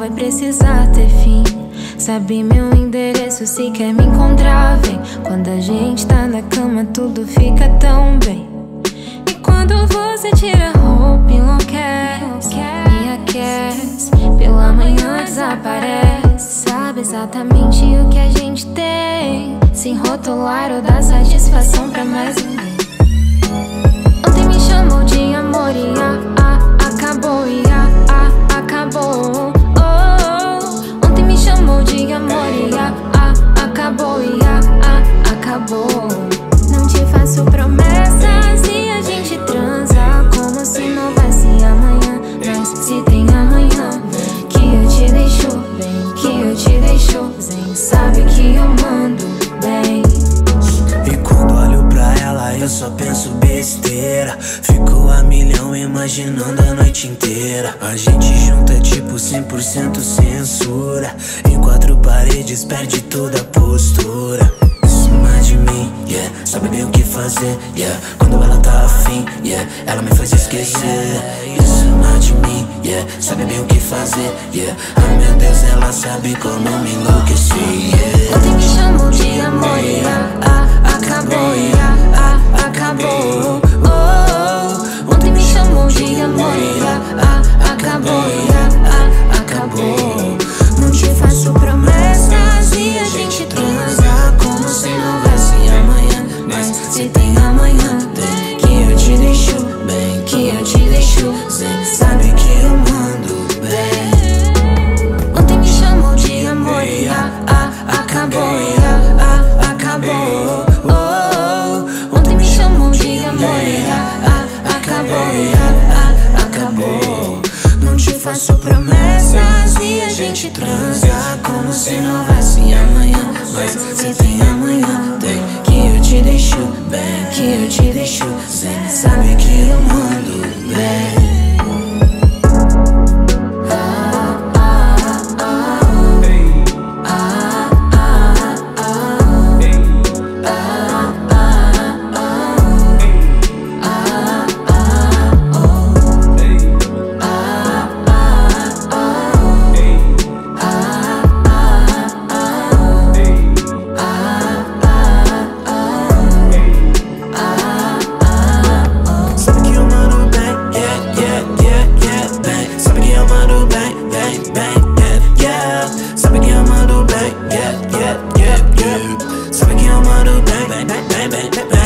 vai precisar ter fim. Sabe meu endereço se quer me encontrar, vem. Quando a gente tá na cama, tudo fica tão bem. E quando você tira a roupa, enlouquece, me aquece. Pela manhã desaparece. Sabe exatamente o que a gente tem. Sem rotular ou dar satisfação pra mais ninguém. Só penso besteira. Fico a milhão imaginando a noite inteira. A gente junta tipo 100% censura. Em quatro paredes perde toda a postura. Em cima de mim, yeah. Sabe bem o que fazer, yeah. Quando ela tá afim, yeah. Ela me faz esquecer. Em cima de mim, yeah. Sabe bem o que fazer, yeah. Ai meu Deus, ela sabe como me enlouquecer, yeah. Ontem me chamou de amor e a, a, acabou e faço promessas e a gente transa como se não houvesse bang.